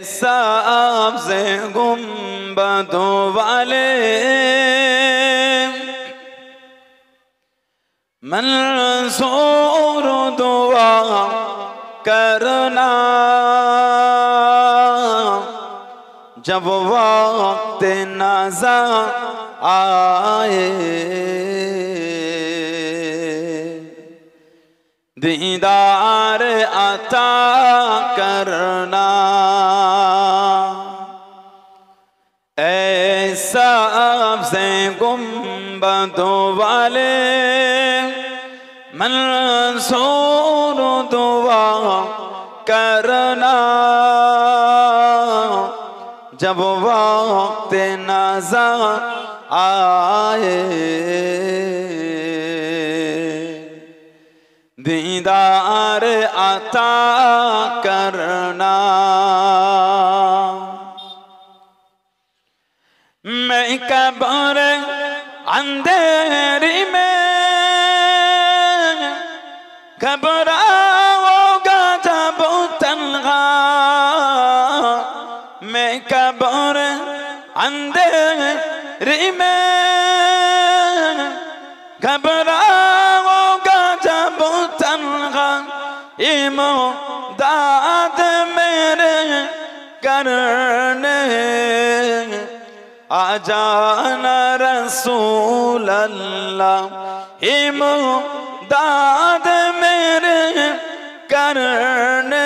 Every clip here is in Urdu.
سبز گنبدوں والے منصور دعا کرنا جب وقت نظر آئے دیدار عطا کرنا ایسا سے گنبدوں والے منصور دعا کرنا۔ جب وقت نظر آئے دیدار عطا کرنا۔ قبر اندھیری میں۔ گھبراؤں گا جب تنہا۔ میں قبر اندھیری میں۔ گھبراؤں گا جب تنہا۔ امداد میرے کرنے۔ آ جانا رسول اللہ، امداد میرے کرنے۔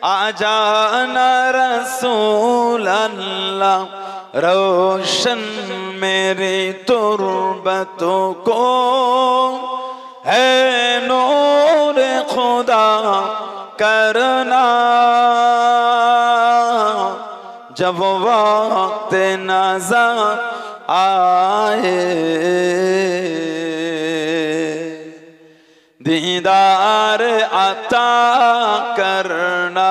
آ جانا رسول اللہ، روشن میری تربتوں کو۔ ہے نور خدا، کرنا۔ جب وقت نظر آئے۔ دیدار عطا کرنا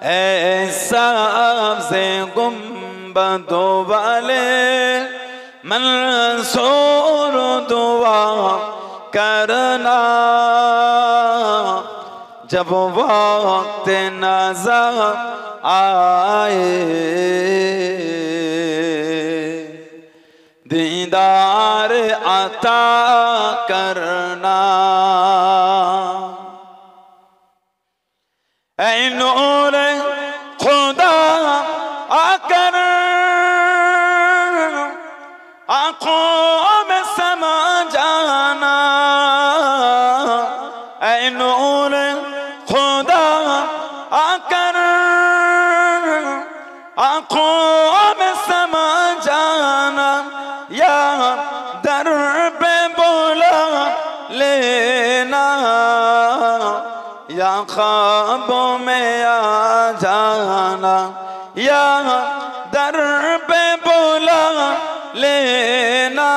ایسا سے گنبدوں والے منصور دعا کرنا۔ جب وقت نظر آئے دیدار عطا کرنا۔ اے نور آنکھوں میں سما جانا، یا در پہ بولا لینا۔ یا خوابوں میں آ جانا، یا در پہ بولا لینا۔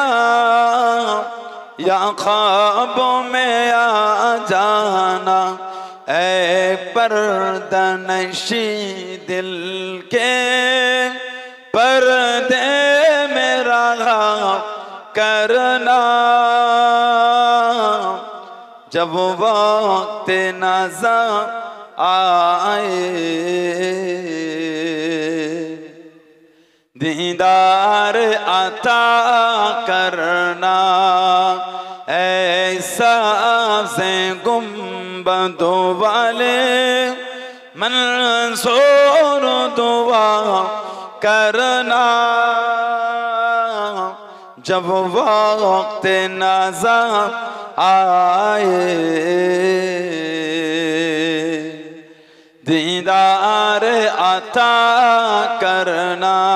یا خوابوں میں آ جانا، اے پردنشی دل کے پردے میرا کرنا۔ جب وقت نظر آئے، دیدار عطا کرنا۔ ایسا سے گنبدوں والے منصور دعا کرنا۔ جب وقت نظر آئے دیدار عطا کرنا۔